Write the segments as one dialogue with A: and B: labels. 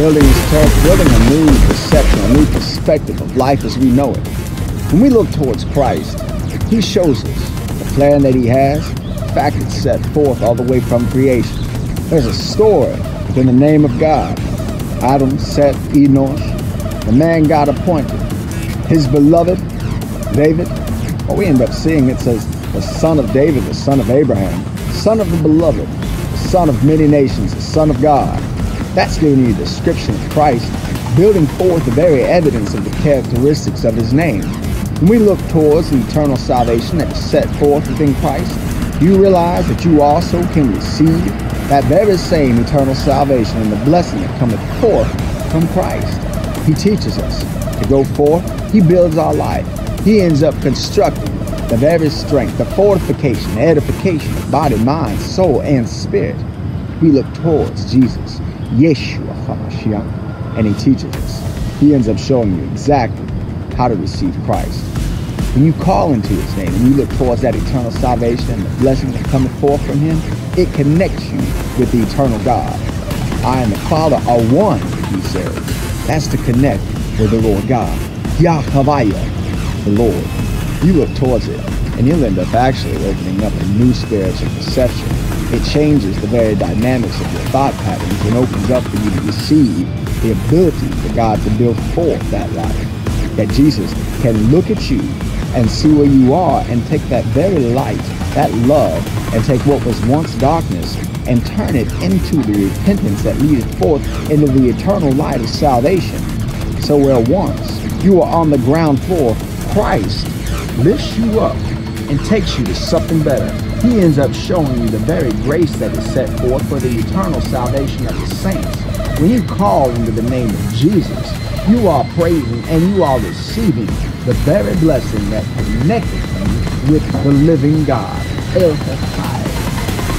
A: building his church, building a new perception, a new perspective of life as we know it. When we look towards Christ, he shows us the plan that he has. Fact, it's set forth all the way from creation. There's a story within the name of God. Adam, Seth, Enosh, the man God appointed. His beloved, David, what we end up seeing, it says, the son of David, the son of Abraham, son of the beloved, son of many nations, the son of God. That's giving you a description of Christ, building forth the very evidence of the characteristics of his name. When we look towards the eternal salvation that is set forth within Christ, you realize that you also can receive that very same eternal salvation and the blessing that cometh forth from Christ. He teaches us to go forth. He builds our life. He ends up constructing the very strength, the fortification, the edification of body, mind, soul, and spirit. We look towards Jesus, Yeshua HaMashiach, and he teaches us. He ends up showing you exactly how to receive Christ. When you call into his name and you look towards that eternal salvation and the blessing that cometh forth from him, it connects you with the eternal God. I and the Father are one, he says. That's to connect with the Lord God. Yahweh, the Lord. You look towards it, and you'll end up actually opening up a new spiritual perception. It changes the very dynamics of your thought patterns and opens up for you to receive the ability for God to build forth that life. That Jesus can look at you and see where you are and take that very light, that love, and take what was once darkness and turn it into the repentance that leadeth forth into the eternal light of salvation. So where once you were on the ground floor, Christ lifts you up and takes you to something better. He ends up showing you the very grace that is set forth for the eternal salvation of the saints. When you call into the name of Jesus, you are praising and you are receiving the very blessing that connected you with the living God.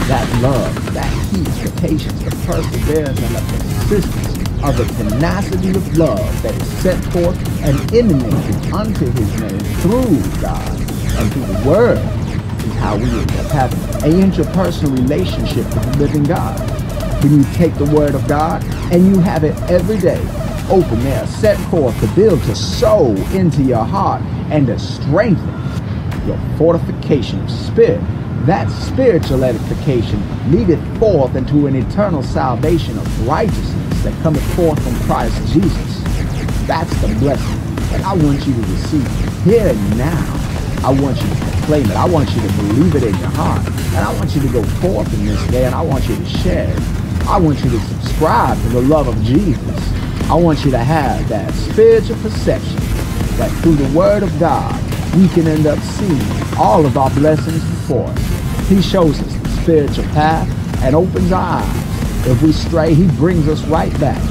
A: That love, that peace, the patience, the perseverance, and the persistence of the tenacity of love that is set forth and emanated unto his name through God and through the Word is how we end up having an interpersonal relationship with the living God. When you take the Word of God and you have it every day, open there, set forth to build, to sow into your heart and to strengthen your fortification of spirit. That spiritual edification leadeth forth into an eternal salvation of righteousness that cometh forth from Christ Jesus. That's the blessing that I want you to receive here and now. I want you to claim it. I want you to believe it in your heart. And I want you to go forth in this day and I want you to share it. I want you to subscribe to the love of Jesus. I want you to have that spiritual perception that through the word of God, we can end up seeing all of our blessings before us. He shows us the spiritual path and opens our eyes. If we stray, he brings us right back.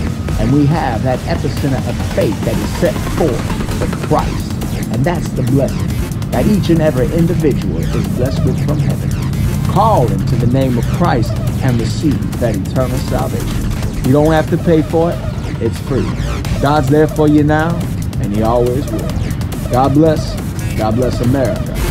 A: And we have that epicenter of faith that is set forth for Christ. And that's the blessing that each and every individual is blessed with from heaven. Call into the name of Christ and receive that eternal salvation. You don't have to pay for it. It's free. God's there for you now, and he always will. God bless. God bless America.